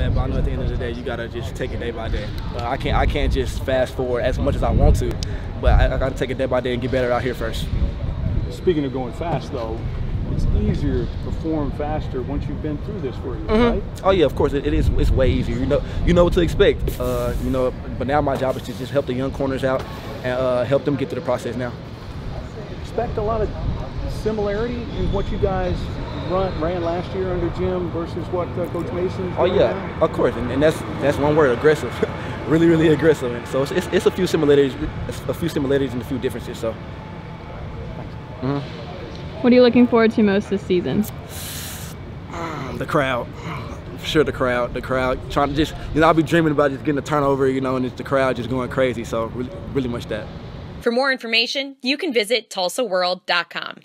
bad, but I know at the end of the day, you gotta just take it day by day. Uh, I can't I can't just fast forward as much as I want to, but I, I gotta take it day by day and get better out here first. Speaking of going fast, though, it's easier to perform faster once you've been through this for you, Mhm. right? Oh yeah, of course it, it is. It's way easier. You know, you know what to expect. Uh, you know, but now my job is to just help the young corners out and uh, help them get through the process now. Expect a lot of similarity in what you guys run, ran last year under Jim versus what uh, Coach Mason's Oh yeah, now? of course, and, and that's that's one word, aggressive. really, really aggressive. And so it's, it's, it's a few similarities, a few similarities and a few differences. So. Mhm. What are you looking forward to most this season? the crowd. For sure, the crowd. The crowd trying to just, you know, I'll be dreaming about just getting a turnover, you know, and it's the crowd just going crazy. So really, really much that. For more information, you can visit tulsaworld.com.